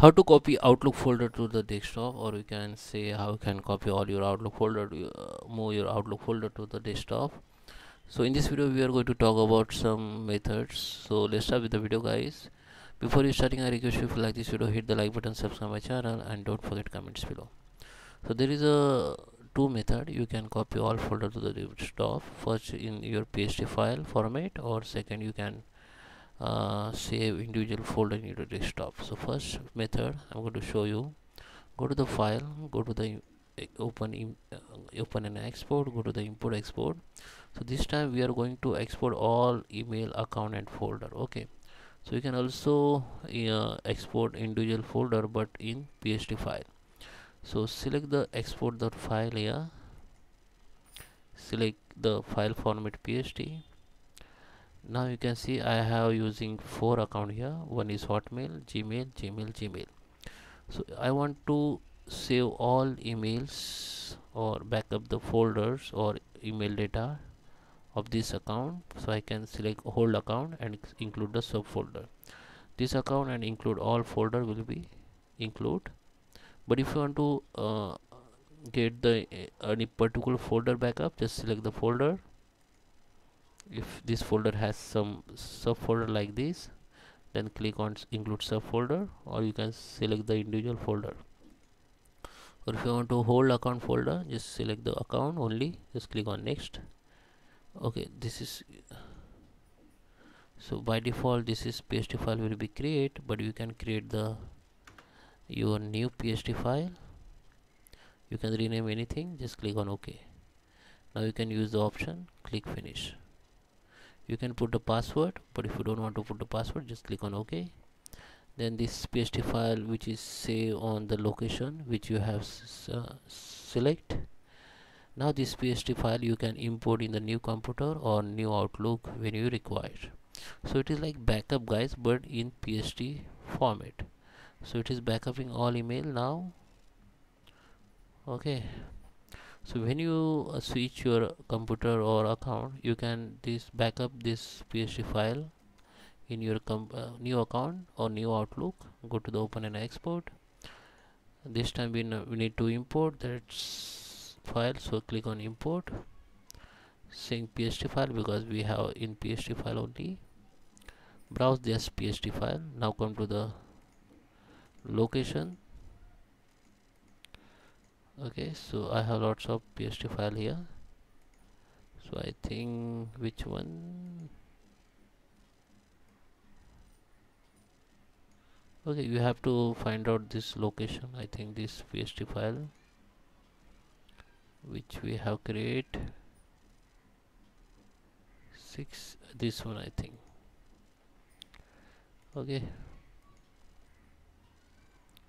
how to copy outlook folder to the desktop or we can say how you can copy all your outlook folder to, uh, move your outlook folder to the desktop. So in this video we are going to talk about some methods. So let's start with the video guys. Before you starting i request you if you like this video hit the like button subscribe my channel and don't forget comments below. So there is a two method. You can copy all folder to the desktop. First in your pst file format or second you can uh, save individual folder in your desktop. So first method I'm going to show you. Go to the file go to the open uh, open and export go to the import export. So this time we are going to export all email account and folder okay? So you can also uh, export individual folder but in pst file. So select the export the file here. Select the file format pst now you can see I have using four account here. One is hotmail gmail gmail gmail. So I want to save all emails or backup the folders or email data of this account. So I can select hold account and include the subfolder. This account and include all folder will be include. But if you want to uh, get the uh, any particular folder backup just select the folder if this folder has some subfolder like this then click on include subfolder or you can select the individual folder. Or if you want to hold account folder just select the account only just click on next. Okay this is so by default this is pst file will be create but you can create the your new pst file. You can rename anything just click on ok now you can use the option click finish you can put the password but if you don't want to put the password just click on ok. Then this pst file which is say on the location which you have uh, select. Now this pst file you can import in the new computer or new outlook when you require. So it is like backup guys but in pst format. So it is backupping all email now. Okay so when you uh, switch your computer or account you can this backup this pst file in your uh, new account or new outlook. Go to the open and export. This time we, we need to import that file. So click on import. Saying pst file because we have in pst file only. Browse this pst file. Now come to the location okay so I have lots of PST file here. So I think which one? Okay you have to find out this location I think this PST file which we have create six this one I think. Okay.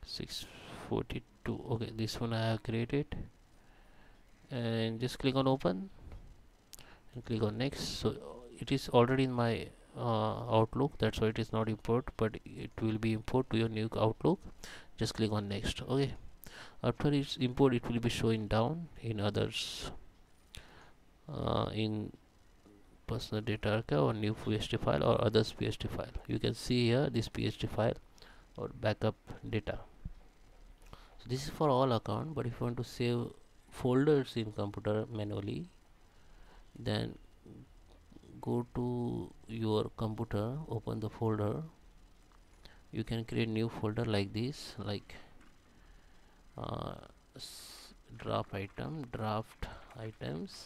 642 okay this one I have created. And just click on open and click on next. So it is already in my uh, outlook. That's why it is not import but it will be import to your new outlook. Just click on next. Okay. After it's import it will be showing down in others uh, in personal data archive or new pst file or others pst file. You can see here this pst file or backup data so this is for all account but if you want to save folders in computer manually then go to your computer open the folder. You can create new folder like this like uh, draft item draft items.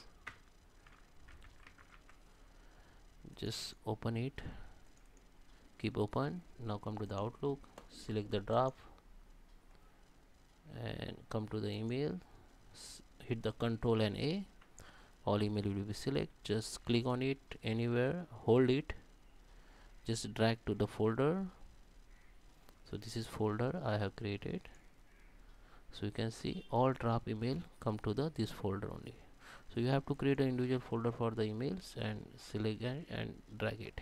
Just open it. Keep open. Now come to the outlook. Select the draft and come to the email. Hit the control and a. All email will be select. Just click on it anywhere. Hold it. Just drag to the folder. So this is folder I have created. So you can see all draft email come to the this folder only. So you have to create an individual folder for the emails and select and drag it.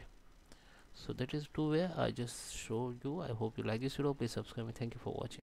So that is two way I just show you. I hope you like this video. Please subscribe me. Thank you for watching